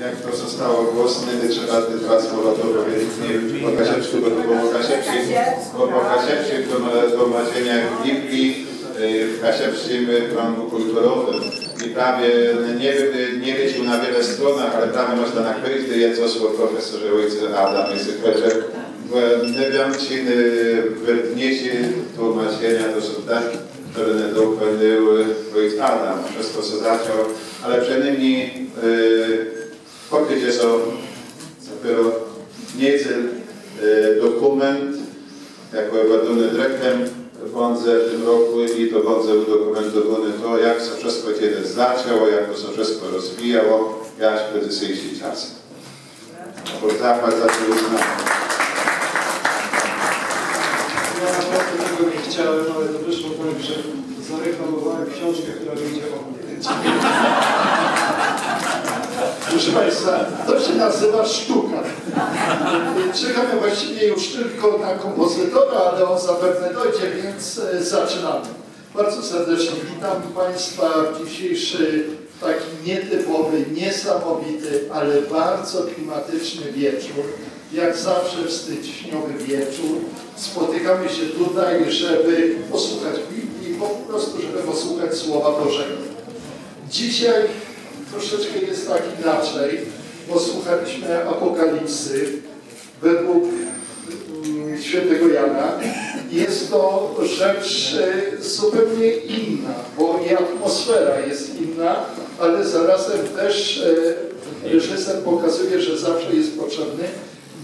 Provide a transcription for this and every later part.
Jak to zostało głosne, te dwa słowa. Nie po Kasiewsku, bo to było Kasiewskim, bo po Kasiewskim to ma tłumaczenia Biblii y, w Kasiewskim krągu kulturowym. I prawie nie, nie liczył na wiele stronach, ale prawie można nakryć, je co słowo profesorze ojcy Adam wiem, czy wydniejsi tłumaczenia to są takie, które dopełniły ojciec Adam, wszystko co zaczął, ale przynajmniej niecy e, dokument, jak ładuny drekiem wądze w tym roku i to wądze udokumentowany to, jak to wszystko kiedy zaczęło, jak to się wszystko rozwijało, aż w dzisiejszy czas. Bo Zapad zaczął uznać. Ja naprawdę tego nie chciałem, ale to wyszło tak, że zareklamowałem książkę, która wyjdzie o mnie. Proszę Państwa, to się nazywa sztuka. Czekamy właściwie już tylko na kompozytora, ale on zapewne dojdzie, więc e, zaczynamy. Bardzo serdecznie witam Państwa w dzisiejszy taki nietypowy, niesamowity, ale bardzo klimatyczny wieczór. Jak zawsze w styczniowy wieczór spotykamy się tutaj, żeby posłuchać Biblii, po prostu żeby posłuchać Słowa Bożego. Dzisiaj troszeczkę jest tak inaczej, bo słuchaliśmy Apokalipsy według mm, świętego Jana. Jest to rzecz e, zupełnie inna, bo i atmosfera jest inna, ale zarazem też e, reżyser pokazuje, że zawsze jest potrzebny,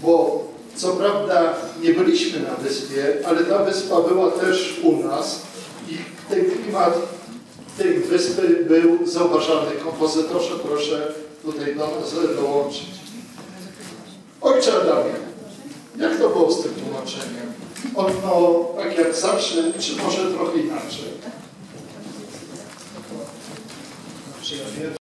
bo co prawda nie byliśmy na wyspie, ale ta wyspa była też u nas i ten klimat tej wyspy był zauważalny. Kompozytorze, proszę tutaj do nas dołączyć. Ojcze Adamie, jak to było z tym tłumaczeniem? Ono, tak jak zawsze, czy może trochę inaczej?